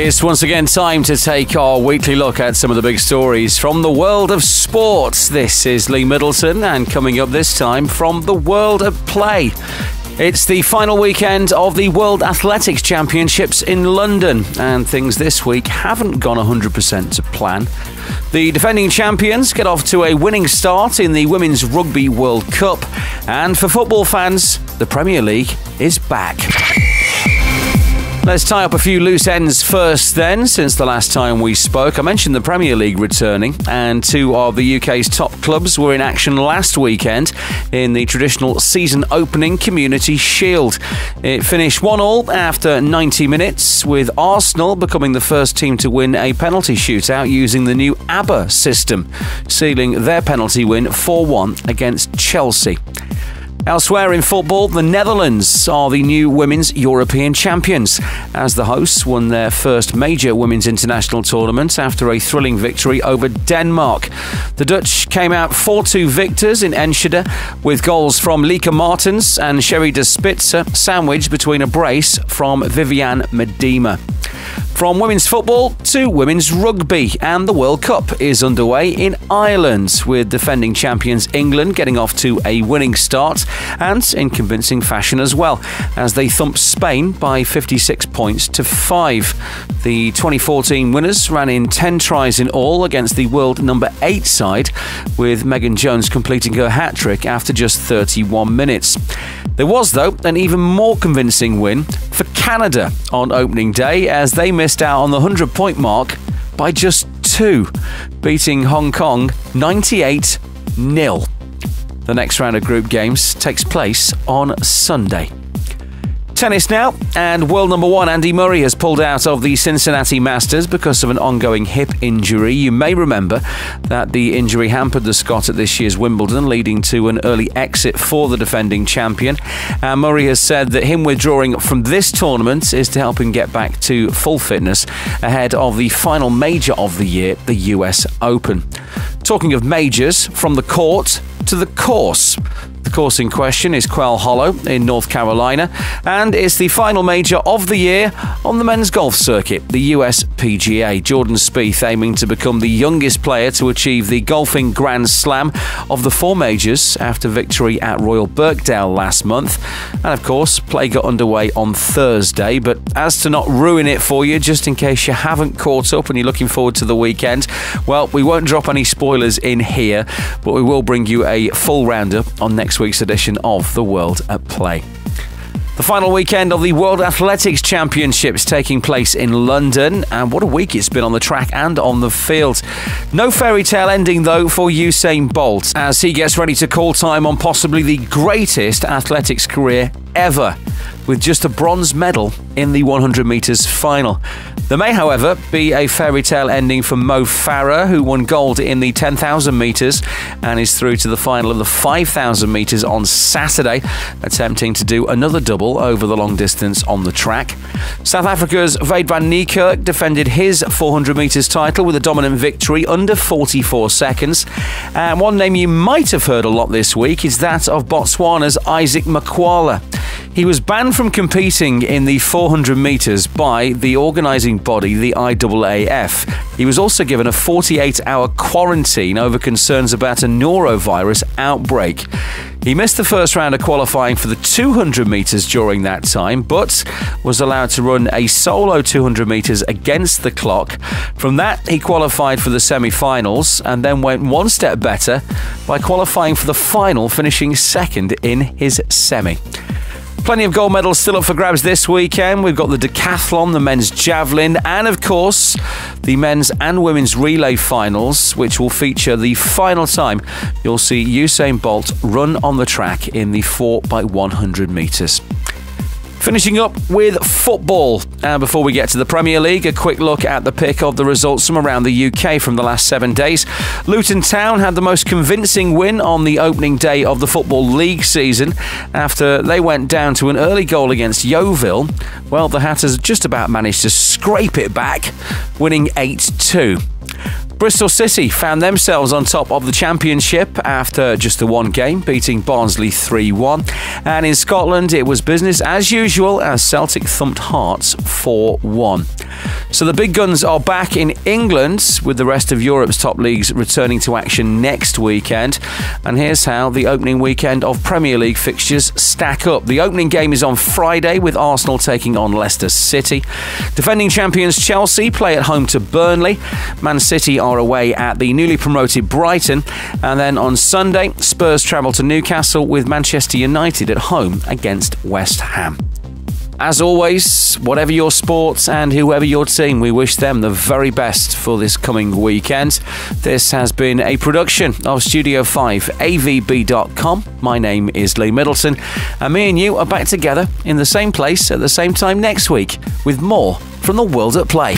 It's once again time to take our weekly look at some of the big stories from the world of sports. This is Lee Middleton, and coming up this time from the world of play. It's the final weekend of the World Athletics Championships in London, and things this week haven't gone 100% to plan. The defending champions get off to a winning start in the Women's Rugby World Cup, and for football fans, the Premier League is back. Let's tie up a few loose ends first, then, since the last time we spoke. I mentioned the Premier League returning, and two of the UK's top clubs were in action last weekend in the traditional season opening Community Shield. It finished 1 all after 90 minutes, with Arsenal becoming the first team to win a penalty shootout using the new ABBA system, sealing their penalty win 4 1 against Chelsea. Elsewhere in football, the Netherlands are the new women's European champions, as the hosts won their first major women's international tournament after a thrilling victory over Denmark. The Dutch came out 4 2 victors in Enschede, with goals from Lieke Martens and Sherida Spitse, sandwiched between a brace from Vivianne Miedema. From women's football to women's rugby, and the World Cup is underway in Ireland, with defending champions England getting off to a winning start and in convincing fashion as well, as they thump Spain by 56 points to 5. The 2014 winners ran in 10 tries in all against the world number 8 side, with Megan Jones completing her hat trick after just 31 minutes. There was, though, an even more convincing win for Canada on opening day as they missed out on the 100 point mark by just two, beating Hong Kong 98 0. The next round of group games takes place on Sunday. Tennis now, and world number one Andy Murray has pulled out of the Cincinnati Masters because of an ongoing hip injury. You may remember that the injury hampered the Scot at this year's Wimbledon, leading to an early exit for the defending champion. And Murray has said that him withdrawing from this tournament is to help him get back to full fitness ahead of the final major of the year, the US Open. Talking of majors, from the court to the course. The course in question is Quail Hollow in North Carolina, and it's the final major of the year on the men's golf circuit, the US PGA. Jordan Spieth aiming to become the youngest player to achieve the golfing Grand Slam of the four majors after victory at Royal Birkdale last month. And of course, play got underway on Thursday, but as to not ruin it for you, just in case you haven't caught up and you're looking forward to the weekend, well, we won't drop any spoilers in here, but we will bring you a full roundup on next week's edition of The World at Play. The final weekend of the World Athletics Championships taking place in London, and what a week it's been on the track and on the field. No fairy tale ending though for Usain Bolt as he gets ready to call time on possibly the greatest athletics career ever, with just a bronze medal in the 100 metres final. There may, however, be a fairy tale ending for Mo Farah, who won gold in the 10,000 metres and is through to the final of the 5,000 metres on Saturday, attempting to do another double over the long distance on the track. South Africa's Wayde van Niekerk defended his 400 metres title with a dominant victory under 44 seconds. And one name you might have heard a lot this week is that of Botswana's Isaac Makwala. He was banned from competing in the 400 metres by the organising body, the IAAF. He was also given a 48 hour quarantine over concerns about a norovirus outbreak. He missed the first round of qualifying for the 200 metres during that time, but was allowed to run a solo 200 metres against the clock. From that, he qualified for the semi finals and then went one step better by qualifying for the final, finishing second in his semi. Plenty of gold medals still up for grabs this weekend. We've got the decathlon, the men's javelin, and of course, the men's and women's relay finals, which will feature the final time you'll see Usain Bolt run on the track in the 4x100 metres. Finishing up with football. And before we get to the Premier League, a quick look at the pick of the results from around the UK from the last seven days. Luton Town had the most convincing win on the opening day of the Football League season after they went down to an early goal against Yeovil. Well, the Hatters just about managed to scrape it back, winning 8 2. Bristol City found themselves on top of the championship after just the one game, beating Barnsley 3 1. And in Scotland, it was business as usual as Celtic thumped Hearts 4 1. So the big guns are back in England, with the rest of Europe's top leagues returning to action next weekend. And here's how the opening weekend of Premier League fixtures stack up. The opening game is on Friday, with Arsenal taking on Leicester City. Defending champions Chelsea play at home to Burnley. Man City are away at the newly promoted Brighton. And then on Sunday, Spurs travel to Newcastle with Manchester United at home against West Ham. As always, whatever your sports and whoever your team, we wish them the very best for this coming weekend. This has been a production of Studio 5, AVB.com. My name is Lee Middleton, and me and you are back together in the same place at the same time next week with more from the world at play.